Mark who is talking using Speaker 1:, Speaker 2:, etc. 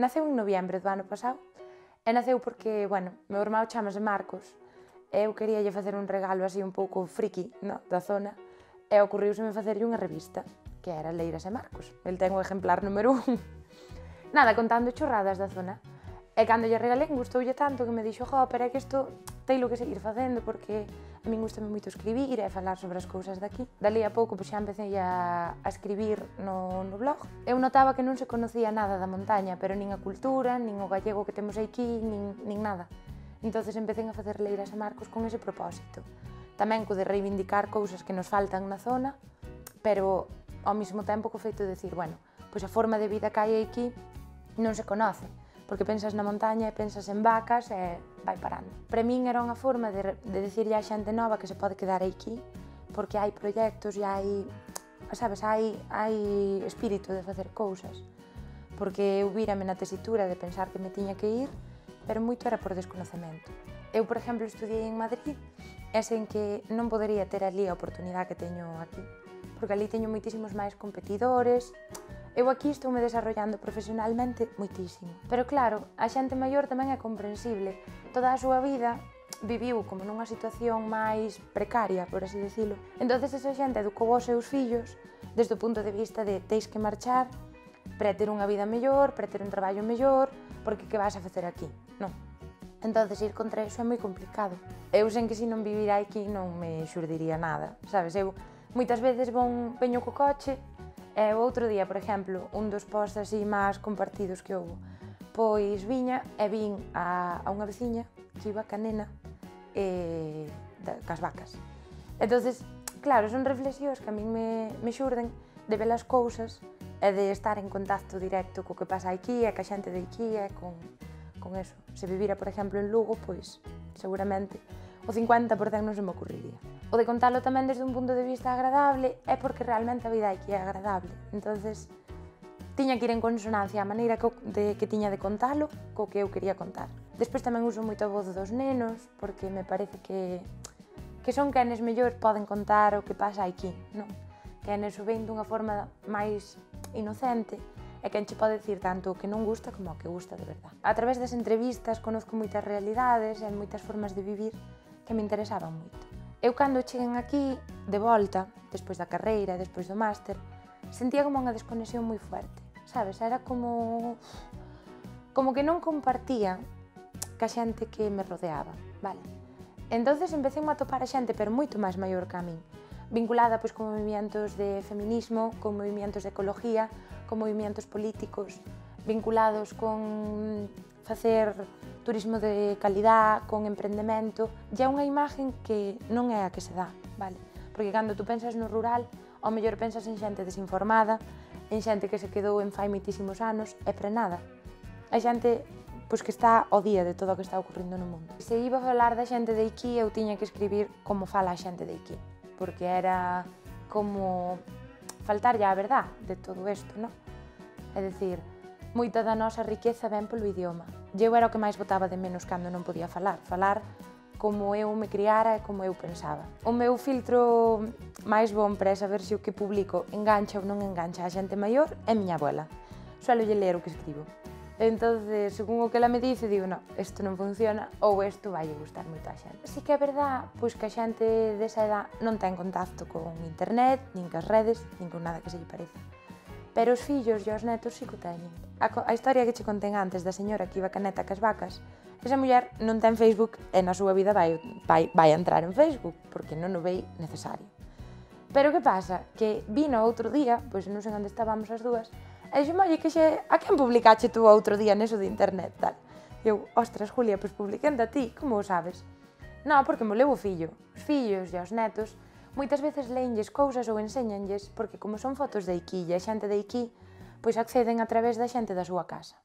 Speaker 1: naceu en noviembre do ano pasado e naceu porque, bueno, meu irmão chamase Marcos e eu quería lle facer un regalo así un pouco friki no, da zona e ocorriuseme facerlle unha revista que era Leiras e Marcos. El ten o exemplar número un. Nada, contando chorradas da zona. E cando lle regalén gustoulle tanto que me dixo, jo, pero é que isto teilo que seguir facendo porque a min gustame moito escribir e falar sobre as cousas daqui. Dali a pouco pois, xa empecé a, a escribir no, no blog. Eu notaba que non se conocía nada da montaña, pero nin a cultura, nin o gallego que temos aquí, nin, nin nada. Entonces empecé a facer leiras a Marcos con ese propósito. Tamén co de reivindicar cousas que nos faltan na zona, pero ao mesmo tempo co feito de decir, bueno, pois a forma de vida que hai aquí non se conoce porque pensas na montaña e pensas en vacas e vai parando. Para min era unha forma de, de decirle a xente nova que se pode quedar aquí, porque hai proxectos e hai, sabes, hai, hai espírito de facer cousas. Porque eu vírame na tesitura de pensar que me tiña que ir, pero moito era por desconocemento. Eu, por exemplo, estudiei en Madrid e sen que non podería ter ali a oportunidade que teño aquí, porque ali teño moitísimos máis competidores, Eu aquí estoume desarrollando profesionalmente moitísimo. Pero claro, a xente maior tamén é comprensible. Toda a súa vida viviu como nunha situación máis precaria, por así decirlo. entonces esa xente educou os seus fillos desde o punto de vista de teis que marchar para ter unha vida mellor, para ter un traballo mellor, porque que vas a facer aquí? Non. entonces ir contra iso é moi complicado. Eu sen que se non vivira aquí non me xurdiría nada, sabes? Eu moitas veces bon, veño co coche, E o outro día, por exemplo, un dos posts así máis compartidos que houve, pois viña e vin a, a unha veciña que iba ca nena e, da, cas vacas. entonces claro, son reflexións que a min me, me xurden de ver as cousas e de estar en contacto directo co que pasa aquí e ca xente de aquí e con, con eso. Se vivira, por exemplo, en Lugo, pois seguramente o 50% non se me ocurriría o de contalo tamén desde un punto de vista agradable é porque realmente a vida aquí é agradable. entonces tiña que ir en consonancia a maneira que, de, que tiña de contalo co que eu quería contar. Despois tamén uso moito a voz dos nenos porque me parece que que son quenes mellor poden contar o que pasa aquí, non? Quenes o ven dunha forma máis inocente e quen che pode dicir tanto o que non gusta como o que gusta de verdad. A través das entrevistas conozco moitas realidades e moitas formas de vivir que me interesaban moito. Eu cando cheguen aquí, de volta, despois da carreira, despois do máster, sentía como unha desconexión moi fuerte, sabes? Era como... como que non compartía ca xente que me rodeaba, vale? Entonces empecé a topar a xente, pero moito máis maior que a min, vinculada pois, con movimentos de feminismo, con movimentos de ecología, con movimentos políticos, vinculados con facer turismo de calidad, con emprendemento, e é unha imagen que non é a que se dá, vale? Porque cando tú pensas no rural, ao mellor pensas en xente desinformada, en xente que se quedou en fai mitísimos anos e frenada. A xente pois que está ao día de todo o que está ocurrindo no mundo. Se iba a falar da xente de aquí, eu tiña que escribir como fala a xente de aquí, porque era como faltar ya a verdade de todo isto, non? É dicir, Moita da nosa riqueza ven polo idioma. Eu era o que máis botaba de menos cando non podía falar. Falar como eu me criara e como eu pensaba. O meu filtro máis bon para saber se o que publico engancha ou non engancha a xente maior é miña abuela. Suelo lle ler o que escribo. Entonces, según o que ela me dice, digo, no, isto non funciona ou isto vai gustar moito a xente. Si que é verdad, pois que a xente desa edad non ten contacto con internet, nin cas redes, nin con nada que se lle pareza pero os fillos e os netos si que teñen. A, a historia que che contén antes da señora que iba caneta cas vacas, esa muller non ten Facebook e na súa vida vai, vai, vai entrar en Facebook, porque non o vei necesario. Pero que pasa? Que vino outro día, pois non sei onde estábamos as dúas, e dixeme, oye, que xe, a quen publicache tú outro día neso de internet, tal? E eu, ostras, Julia, pois publiquen da ti, como o sabes? Non, porque mo levo o fillo. Os fillos e os netos moitas veces leenlles cousas ou enséñanlles porque como son fotos de Iquí e xente de Iquí, pois acceden a través da xente da súa casa.